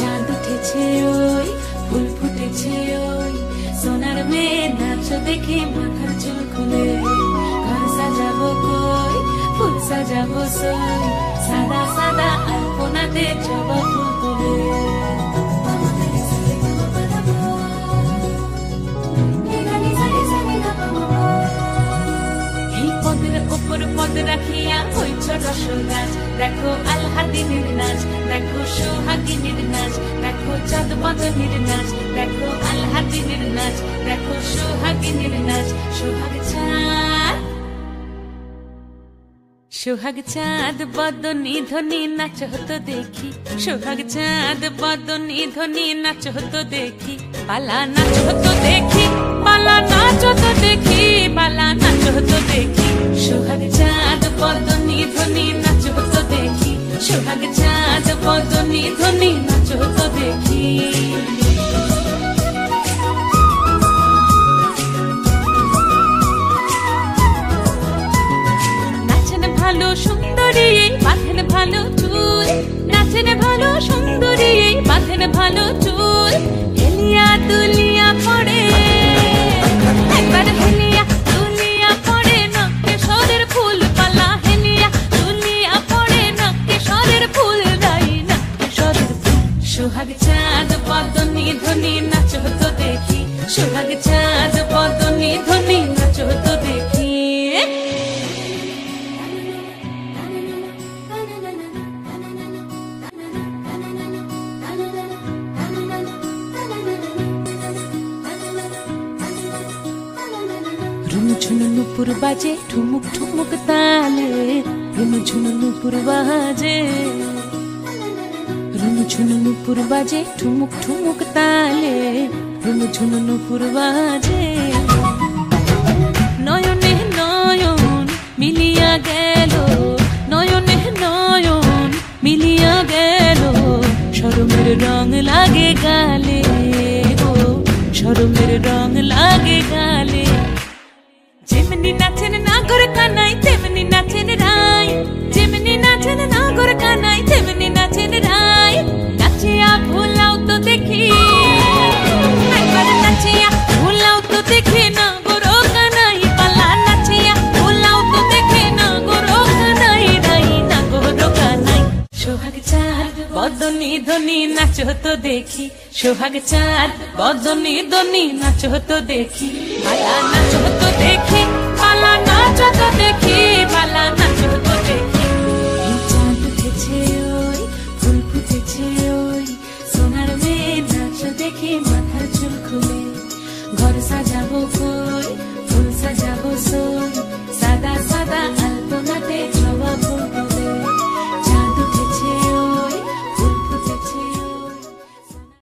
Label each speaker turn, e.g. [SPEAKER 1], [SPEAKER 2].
[SPEAKER 1] চাঁদ উঠেছে ওই, ফুল ফুটেছে ওই। সোনার মেয়ে নাচ দেখে মাথার চুল খুলে। ঘর সাজাবো কই, ফুল সাজাবো সই। ওপর রাখিয়া দেখো নাচ দেখো সোহাগিনীর নাচ দেখো চাঁদ বদনের নাচ দেখো নাচ দেখো সোহাগিনীর নাচ সোহাগ চাঁদ। সোহাগ চাঁদ বদনি ধ্বনি নাচ হতো দেখি, সোহাগ চাঁদ বদনি ধ্বনি নাচ হতো দেখি, পালা নাচ হতো দেখি, পালা নাচ হতো দেখি, পালা নাচ হতো দেখি। সোহাগ চাঁদ বদনি ধ্বনি নাচ হতো দেখি। সোহাগ চাঁদ বদনি ধ্বনি নাচ হতো দেখি। নাচেন ভালো সুন্দরী, বাঁধেন ভালো চুল। নাচেন ভালো সুন্দরী, বাঁধেন ভালো সোহাগ চাঁদ পদনি ধ্বনি নাচ হতো দেখি ঝুনু নুপুর বাজে, ঠুমুক ঠুমুক তালে। রুনু ঝুনু নুপুর বাজে। রুনু ঝুনু নুপুর বাজে, ঠুমুক ঠুমুক তালে। রুনু ঝুনু নুপুর বাজে নয়নে নয়ন মিলিয়া গেল, নয়নে নয়ন মিলিয়া গেল। সরমের রং লাগে গালে গো সরমের রং লাগে গালে। যেমনি নাচেন বদনি ধ্বনি নাচ হতো দেখি। সোহাগ চাঁদ, বদনি ধ্বনি নাচ হতো দেখি। পালা নাচ হতো দেখি, পালা নাচ হতো দেখি, পালা নাচ হতো দেখি চাঁদ ওই ওই। সোনার চুল খুলে। ঘর সাজাবো ফুল সাজাবো সই।